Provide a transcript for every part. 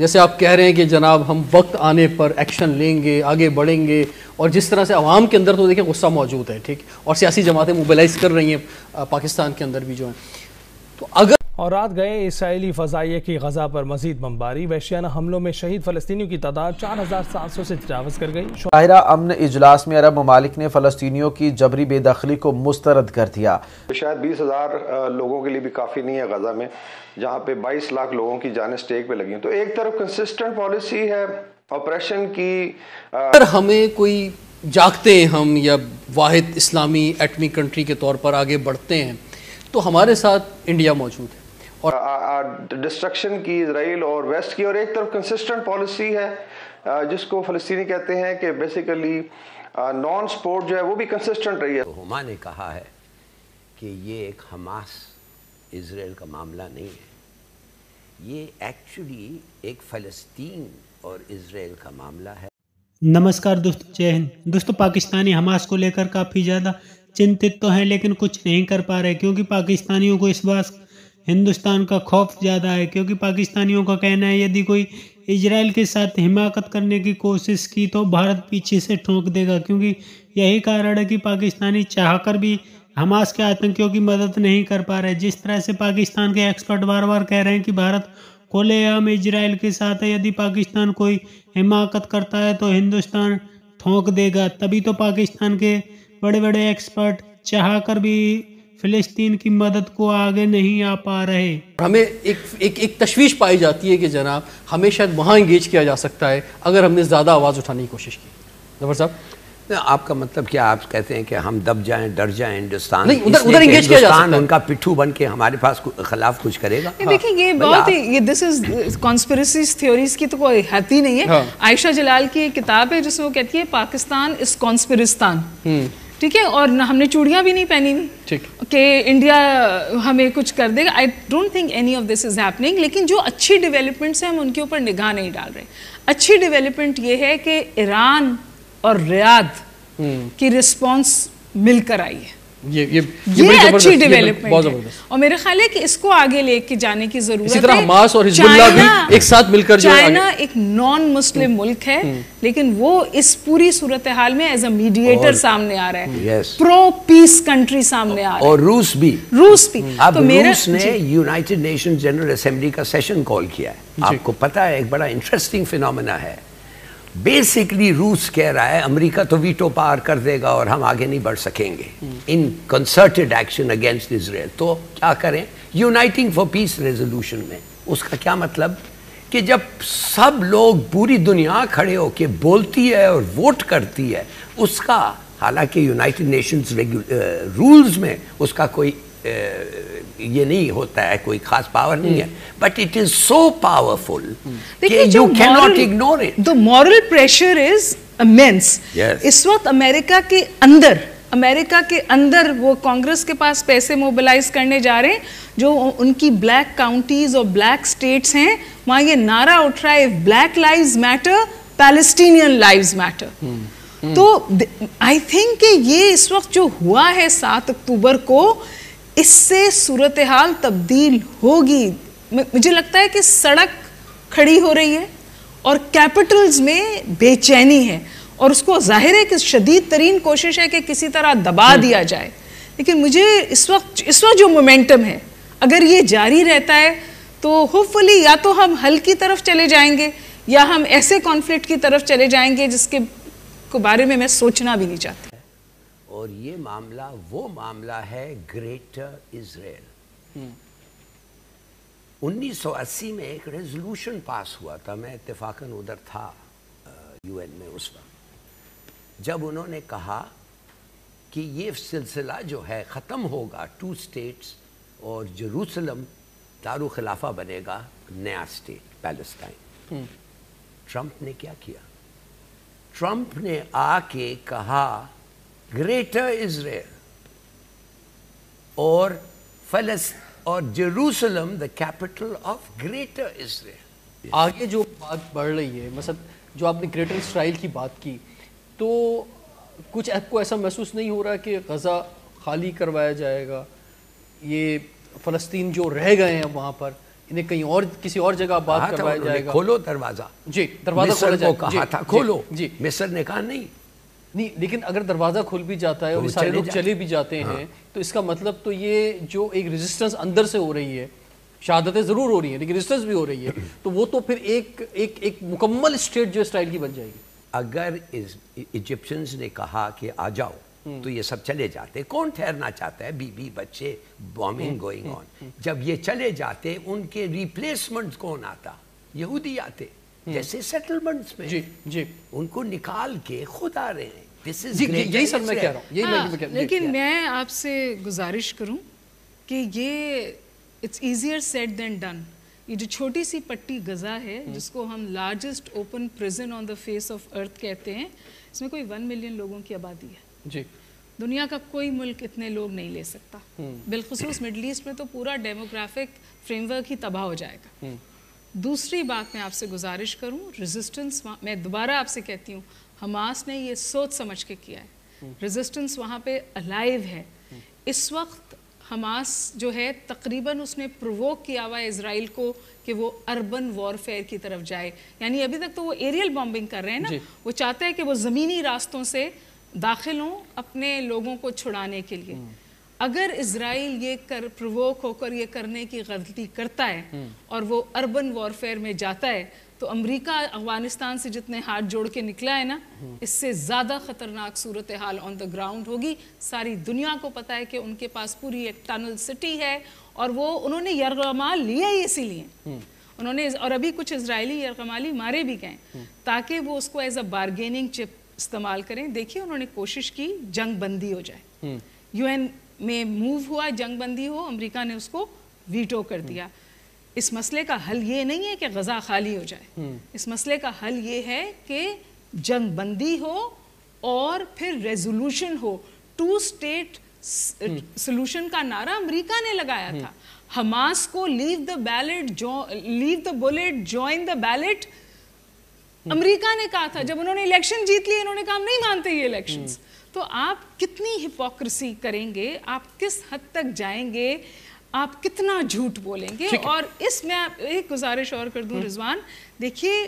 जैसे आप कह रहे हैं कि जनाब हम वक्त आने पर एक्शन लेंगे, आगे बढ़ेंगे, और जिस तरह से आवाम के अंदर तो देखिए गुस्सा मौजूद है, ठीक? और सियासी जमातें मोबिलाइज कर रही हैं पाकिस्तान के अंदर भी जो हैं। तो अगर और रात गए इसराइली फ़जाइया की गजा पर मजीद बमबारी। वैशियाना हमलों में शहीद फ़लस्तियों की तादाद चार हज़ार सात सौ से तजावज़ कर गई। शाहरा अमन इजलास में अरब ममालिक ने फ़लस्तियों की जबरी बेदखली को मुस्तरद कर दिया। शायद बीस हज़ार लोगों के लिए भी काफ़ी नहीं है गजा में जहाँ पे बाईस लाख लोगों की जाने स्टेक पे लगी तो एक तरफ़ कंसिस्टेंट पॉलिसी है ऑपरेशन की अगर हमें कोई जागते हैं हम या वाहिद इस्लामी एटमी कंट्री के तौर पर आगे बढ़ते हैं तो हमारे साथ इंडिया मौजूद है। और डिस्ट्रक्शन की इसराइल और वेस्ट की और एक तरफ़ कंसिस्टेंट पॉलिसी है जिसको फ़लस्तनी कहते हैं कि बेसिकली नॉन स्पोर्ट जो है वो भी कंसिस्टेंट रही है। तो हुमा ने कहा है कि ये एक हमास इसराइल का मामला नहीं है। ये एक्चुअली एक फ़लस्तीन और इसराइल का मामला है। नमस्कार दोस्तों जय हिंद। दोस्तों पाकिस्तानी हमास को लेकर काफ़ी ज़्यादा चिंतित तो हैं लेकिन कुछ नहीं कर पा रहे क्योंकि पाकिस्तानियों को इस बात हिंदुस्तान का खौफ ज़्यादा है, क्योंकि पाकिस्तानियों का कहना है, यदि कोई इसराइल के साथ हिमाकत करने की कोशिश की तो भारत पीछे से ठोंक देगा, क्योंकि यही कारण है कि पाकिस्तानी चाहकर भी हमास के आतंकियों की मदद नहीं कर पा रहे। जिस तरह से पाकिस्तान के एक्सपर्ट बार बार कह रहे हैं कि भारत खुलेआम इसराइल के साथ है, यदि पाकिस्तान कोई हिमाकत करता है तो हिंदुस्तान ठोंक देगा। तभी तो पाकिस्तान के बड़े बड़े एक्सपर्ट चाह कर भी फ़िलिस्तीन की मदद को आगे नहीं आ पा रहे। हमें एक एक एक तशवीश पाई जाती है कि जनाब हमें शायद वहाँ इंगेज किया जा सकता है अगर हमने ज़्यादा आवाज़ उठाने की कोशिश की। ज़फ़र साहब? आपका मतलब क्या आप कहते हैं कि हम दब जाएँ डर जाएँ हिंदुस्तान? नहीं उधर उधर इंगेज किया जा सकता उनका पिट्ठू बन के हमारे पास खिलाफ कुछ करेगा? हाँ। देखिए ये बहुत ये दिस इज़ कॉन्स्पिरसी थ्योरीज की तो कोई हद ही नहीं है। हाँ। आयशा जलाल की एक किताब है जिसमें वो कहती है पाकिस्तान इस कॉन्स्पिरिस्तान ठीक है? और हमने चूड़ियाँ भी नहीं पहनी ठीक। कि इंडिया हमें कुछ कर देगा। I don't think any of this is happening लेकिन जो अच्छी डेवलपमेंट्स हैं हम उनके ऊपर निगाह नहीं डाल रहे। अच्छी डेवलपमेंट ये है कि ईरान और रियाद हम्म। की रिस्पॉन्स मिलकर आई है। ये ये ये, ये अच्छी डेवलपमेंट और मेरे ख्याल है कि इसको आगे लेके जाने की ज़रूरत इसी तरह हमास और हिजबुल्लाह भी एक साथ मिलकर चाइना एक नॉन मुस्लिम मुल्क है हम्म। लेकिन वो इस पूरी सूरत हाल में एज अ मीडिएटर सामने आ रहा है। प्रो पीस कंट्री सामने आ रहा है। और रूस भी। रूस भी। अब तो मेरा रूस ने यूनाइटेड नेशन जनरल असेंबली का सेशन कॉल किया है। आपको पता है एक बड़ा इंटरेस्टिंग फिनोमेना है। बेसिकली रूस कह रहा है अमेरिका तो वीटो पार कर देगा और हम आगे नहीं बढ़ सकेंगे इन कंसर्टेड एक्शन अगेंस्ट इसराइल तो क्या करें? यूनाइटिंग फॉर पीस रेजोल्यूशन में। उसका क्या मतलब? कि जब सब लोग पूरी दुनिया खड़े होके बोलती है और वोट करती है उसका हालाँकि यूनाइटेड नेशंस रूल्स में उसका कोई ये नहीं होता है कोई खास पावर नहीं है। But it is so powerful you can not ignore it the moral pressure is immense इस वक्त अमेरिका के अंदर अमेरिका के अंदर वो कांग्रेस के पास पैसे मोबिलाइज करने जा रहे हैं जो उनकी ब्लैक काउंटीज और ब्लैक स्टेट्स हैं वहाँ ये नारा उठ रहा है black lives matter Palestinian lives matter तो आई थिंक कि ये इस वक्त जो हुआ है सात अक्टूबर को इससे सूरत हाल तब्दील होगी। मुझे लगता है कि सड़क खड़ी हो रही है और कैपिटल्स में बेचैनी है और उसको ज़ाहिर है कि शदीद तरीन कोशिश है कि किसी तरह दबा हम्म। दिया जाए। लेकिन मुझे इस वक्त इस वक्त जो मोमेंटम है अगर ये जारी रहता है तो होपफुली या तो हम हल की तरफ़ चले जाएँगे या हम ऐसे कॉन्फ्लिक्ट की तरफ़ चले जाएँगे जिसके को बारे में मैं सोचना भी नहीं चाहती। और ये मामला वो मामला है ग्रेटर इसराइल 1980 में एक रेजोल्यूशन पास हुआ था मैं इतफाकन उधर था यूएन में उस वक्त। जब उन्होंने कहा कि ये सिलसिला जो है ख़त्म होगा टू स्टेट्स और जरूसलम दारू खिलाफा बनेगा नया स्टेट पैलेस्टाइन ट्रंप ने क्या किया? ट्रंप ने आके कहा ग्रेटर इसराइल और फलस और Jerusalem the capital of greater Israel आगे जो बात बढ़ रही है मतलब जो आपने ग्रेटर इसराइल की बात की तो कुछ आपको ऐसा महसूस नहीं हो रहा कि गज़ा खाली करवाया जाएगा? ये फ़लस्तीन जो रह गए हैं वहाँ पर इन्हें कहीं और किसी और जगह बात करवाया जाएगा? खोलो दरवाज़ा। जी दरवाज़ा खोला जाएगा। कहा था खोलो। जी। मिस्र ने कहा नहीं नहीं लेकिन अगर दरवाज़ा खुल भी जाता है तो और सारे लोग चले भी जाते हाँ। हैं तो इसका मतलब तो ये जो एक रेजिस्टेंस अंदर से हो रही है शहादतें ज़रूर हो रही हैं लेकिन रेजिस्टेंस भी हो रही है तो वो तो फिर एक एक एक मुकम्मल स्टेट जो इसराइल की बन जाएगी अगर इजिप्शियंस ने कहा कि आ जाओ हम्म। तो ये सब चले जाते कौन ठहरना चाहता है बीबी बच्चे बॉम्बिंग गोइंग ऑन जब ये चले जाते उनके रिप्लेसमेंट कौन आता यहूदी आते। जैसे सेटलमेंट्स में। जी जी। उनको निकाल के खुद आ रहे हैं। दिस इज़ यही सब मैं कह रहा हूँ यही हाँ, मैं लेकिन मैं आपसे गुजारिश करूँ कि ये it's easier said than done ये जो छोटी सी पट्टी गज़ा है हम्म। जिसको हम largest open prison on the face of earth कहते हैं इसमें कोई वन मिलियन लोगों की आबादी है। जी। दुनिया का कोई मुल्क इतने लोग नहीं ले सकता। हम्म। बिलखसूस मिडल ईस्ट में तो पूरा डेमोग्राफिक फ्रेमवर्क ही तबाह हो जाएगा। दूसरी बात मैं आपसे गुजारिश करूँ रेजिस्टेंस मैं दोबारा आपसे कहती हूँ हमास ने ये सोच समझ के किया है। रेजिस्टेंस वहाँ पे अलाइव है। इस वक्त हमास जो है तकरीबन उसने प्रोवोक किया हुआ है इसराइल को कि वो अर्बन वॉरफेयर की तरफ़ जाए। यानी अभी तक तो वो एरियल बॉम्बिंग कर रहे हैं ना? वो चाहते हैं कि वो ज़मीनी रास्तों से दाखिल हों अपने लोगों को छुड़ाने के लिए। अगर इसराइल ये कर प्रवोक होकर ये करने की गलती करता है हम्म। और वो अर्बन वॉरफेयर में जाता है तो अमेरिका अफ़गानिस्तान से जितने हाथ जोड़ के निकला है ना हम्म। इससे ज़्यादा ख़तरनाक सूरत हाल ऑन द ग्राउंड होगी सारी दुनिया को पता है कि उनके पास पूरी एक टनल सिटी है और वो उन्होंने यरगमाल लिया ही इसीलिए हम्म। उन्होंने और अभी कुछ इसराइली यरगमाली मारे भी गए ताकि वो उसको एज अ बारगेनिंग चिप इस्तेमाल करें देखिए उन्होंने कोशिश की जंग बंदी हो जाए यूएन में मूव हुआ जंग बंदी हो अमेरिका ने उसको वीटो कर दिया। इस मसले का हल ये नहीं है कि गज़ा खाली हो जाए। हम्म। इस मसले का हल ये है कि जंग बंदी हो और फिर रेजोल्यूशन हो। टू स्टेट सोल्यूशन का नारा अमेरिका ने लगाया हम्म। था। हमास को leave the ballot leave the bullet join the ballot America ने कहा था जब उन्होंने इलेक्शन जीत लिए उन्होंने कहा नहीं मानते ये इलेक्शंस तो आप कितनी हिपोक्रेसी करेंगे आप किस हद तक जाएँगे आप कितना झूठ बोलेंगे और इसमें आप एक गुजारिश और कर दूँ हम्म। रिजवान देखिए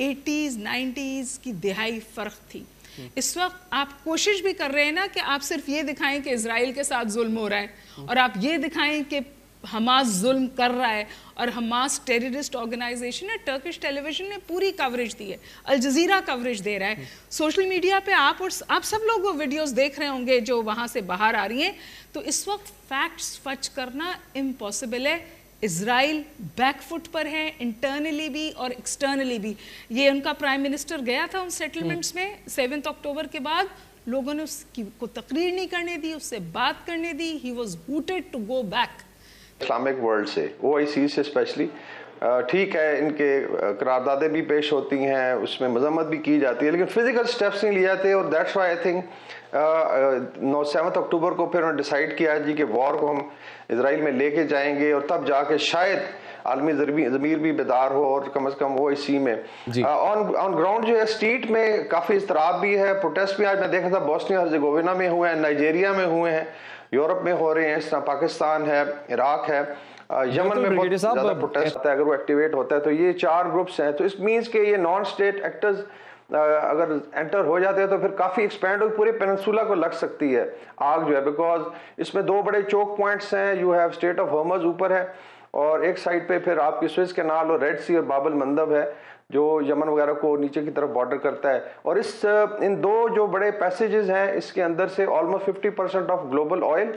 एटीज़ नाइन्टीज़ की दिहाई फ़र्क थी हम्म। इस वक्त आप कोशिश भी कर रहे हैं ना कि आप सिर्फ़ ये दिखाएँ कि इसराइल के साथ जुल्म हो रहा है हम्म। और आप ये दिखाएँ कि हमास जुल्म कर रहा है और हमास टेररिस्ट ऑर्गेनाइजेशन है टर्किश टेलीविज़न ने पूरी कवरेज दी है अल जजीरा कवरेज दे रहा है। सोशल मीडिया पे आप और आप सब लोग वो वीडियोस देख रहे होंगे जो वहाँ से बाहर आ रही हैं। तो इस वक्त फैक्ट्स फच करना इम्पॉसिबल है। इसराइल बैकफुट पर है इंटरनली भी और एक्सटर्नली भी। ये उनका प्राइम मिनिस्टर गया था उन सेटलमेंट्स में सेवेंथ अक्टूबर के बाद। लोगों ने उसकी, को तकरीर नहीं करने दी, उससे बात करने दी। He was hooted to go back Islamic world से। ओ से स्पेशली ठीक है इनके करारदादे भी पेश होती हैं उसमें मजम्मत भी की जाती है लेकिन फ़िज़िकल स्टेप्स नहीं लिए जाते और दैट्स वाई आई थिंक नौ सेवन्थ अक्टूबर को फिर उन्होंने डिसाइड किया जी कि वॉर को हम इसराइल में लेके जाएँगे और तब जाके शायद आलमी ज़मीर भी बेदार हो और कम अज़ कम वो इसी में। ऑन ऑन ग्राउंड जो है स्ट्रीट में काफ़ी इसतराब भी है प्रोटेस्ट भी आज मैं देखा था बोस्निया हर्जगोविना में हुए हैं नाइजेरिया में हुए हैं यूरोप में हो रहे हैं इस तरह पाकिस्तान है इराक है यमन में बहुत ज़्यादा प्रोटेस्ट होता है अगर वो एक्टिवेट होता है तो ये चार ग्रुप्स हैं तो इस मीन्स के ये नॉन स्टेट एक्टर्स अगर एंटर हो जाते हैं तो फिर काफ़ी एक्सपेंड हो पूरे पेनसूला को लग सकती है। आग जो है बिकॉज़ इसमें दो बड़े चोक पॉइंट्स हैं you have strait of Hormuz ऊपर है और एक साइड पे फिर आपकी स्विस कैनाल और रेड सी और बाबल मंदब है जो यमन वगैरह को नीचे की तरफ़ बॉर्डर करता है। और इस इन दो जो बड़े पैसेजेस हैं इसके अंदर से almost 50 percent of global oil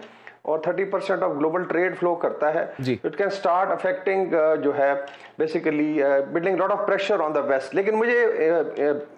और 30 percent of global trade flow करता है। इट कैन स्टार्ट अफेक्टिंग जो है basically building lot of pressure on the west लेकिन मुझे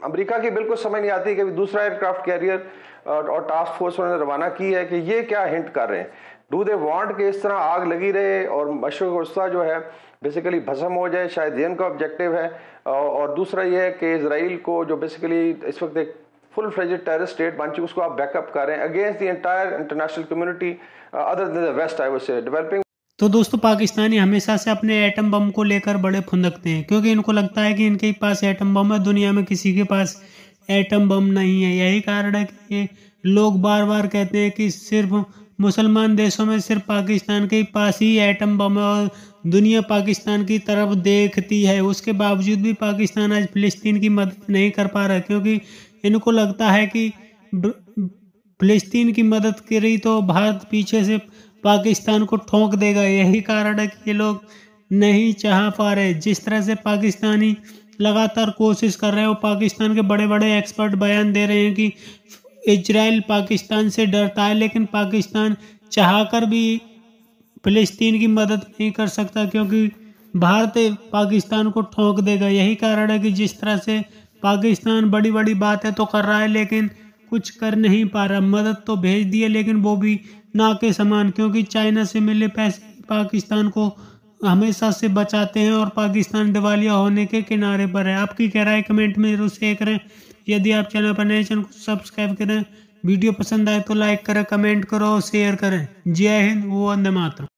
अमेरिका की बिल्कुल समझ नहीं आती कि दूसरा एयरक्राफ्ट कैरियर और टास्क फोर्स उन्होंने रवाना की है कि ये क्या हिंट कर रहे हैं। डू दे वांट कि इस तरह आग लगी रहे और मशरक वस्ता जो है बेसिकली भस्म हो जाए, शायद ये उनका ऑब्जेक्टिव है। और दूसरा ये है कि इसराइल को जो बेसिकली इस वक्त एक फुल फ्लेजेड टेररिस्ट स्टेट बन चुकी उसको आप बैकअप करें against the entire international community other than the west I was say developing तो दोस्तों, पाकिस्तानी हमेशा से अपने एटम बम को लेकर बड़े फुंदकते हैं क्योंकि इनको लगता है कि इनके पास एटम बम है, दुनिया में किसी के पास एटम बम नहीं है। यही कारण है कि लोग बार बार कहते हैं कि सिर्फ़ मुसलमान देशों में सिर्फ़ पाकिस्तान के पास ही एटम बम और दुनिया पाकिस्तान की तरफ़ देखती है। उसके बावजूद भी पाकिस्तान आज फ़लस्तीन की मदद नहीं कर पा रहा क्योंकि इनको लगता है कि फ़लस्तीन की मदद करी तो भारत पीछे से पाकिस्तान को ठोंक देगा। यही कारण है कि ये लोग नहीं चाह पा रहे। जिस तरह से पाकिस्तानी लगातार कोशिश कर रहे हैं, वो पाकिस्तान के बड़े बड़े एक्सपर्ट बयान दे रहे हैं कि इजराइल पाकिस्तान से डरता है, लेकिन पाकिस्तान चाहकर भी फ़लस्तीन की मदद नहीं कर सकता क्योंकि भारत पाकिस्तान को ठोंक देगा। यही कारण है कि जिस तरह से पाकिस्तान बड़ी बड़ी बातें तो कर रहा है, लेकिन कुछ कर नहीं पा रहा। मदद तो भेज दिए लेकिन वो भी ना के समान, क्योंकि चाइना से मिले पैसे पाकिस्तान को हमेशा से बचाते हैं और पाकिस्तान दिवालिया होने के किनारे पर है। आपकी कह रहा है कमेंट में ज़रूर शेयर करें। यदि आप चैनल पर नए चैनल को सब्सक्राइब करें। वीडियो पसंद आए तो लाइक करें, कमेंट करो और शेयर करें। जय हिंद, वो वंदे मातरम।